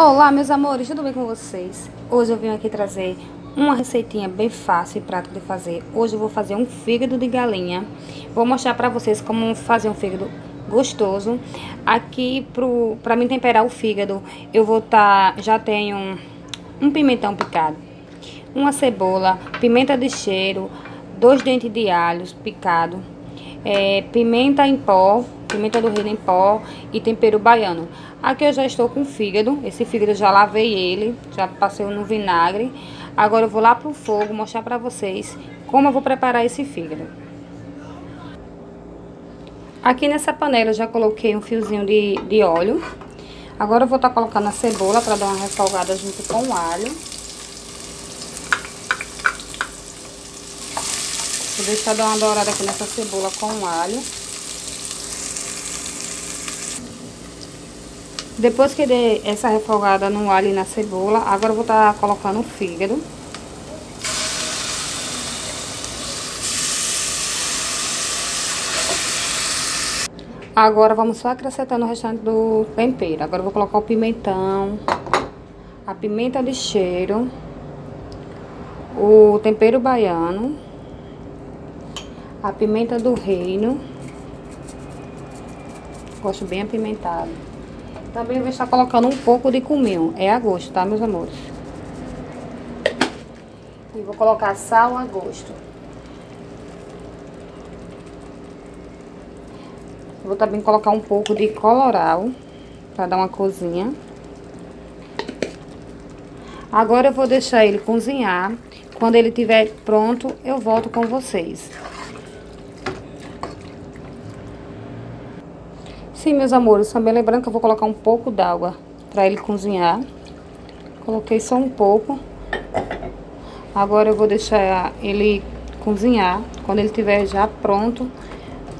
Olá meus amores, tudo bem com vocês? Hoje eu vim aqui trazer uma receitinha bem fácil e prática de fazer. Hoje eu vou fazer um fígado de galinha. Vou mostrar pra vocês como fazer um fígado gostoso. Aqui pro, pra mim temperar o fígado, eu vou tá, já tenho um, pimentão picado, uma cebola, pimenta de cheiro, dois dentes de alhos picado, é, pimenta em pó, pimenta do reino em pó e tempero baiano. Aqui eu já estou com fígado, esse fígado já lavei ele, já passei no vinagre. Agora eu vou lá pro fogo mostrar pra vocês como eu vou preparar esse fígado. Aqui nessa panela eu já coloquei um fiozinho de, de óleo. Agora eu vou estar tá colocando a cebola para dar uma refogada junto com o alho. Vou deixar dar uma dourada aqui nessa cebola com o alho. Depois que dê essa refogada no alho e na cebola, agora eu vou estar tá colocando o fígado. Agora vamos só acrescentando o restante do tempero. Agora eu vou colocar o pimentão, a pimenta de cheiro, o tempero baiano, a pimenta do reino. Gosto bem apimentado. Também vou estar colocando um pouco de cominho. É a gosto, tá, meus amores? E vou colocar sal a gosto. Vou também colocar um pouco de coloral, pra dar uma cozinha. Agora eu vou deixar ele cozinhar. Quando ele estiver pronto, eu volto com vocês. Sim, meus amores, também lembrando que eu vou colocar um pouco d'água para ele cozinhar. Coloquei só um pouco. Agora eu vou deixar ele cozinhar. Quando ele estiver já pronto,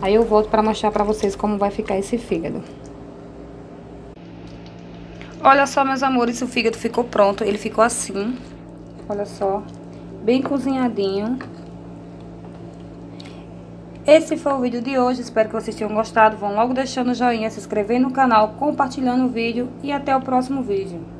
aí eu volto para mostrar para vocês como vai ficar esse fígado. Olha só, meus amores, o fígado ficou pronto. Ele ficou assim. Olha só. Bem cozinhadinho. Esse foi o vídeo de hoje, espero que vocês tenham gostado. Vão logo deixando o joinha, se inscrever no canal, compartilhando o vídeo e até o próximo vídeo.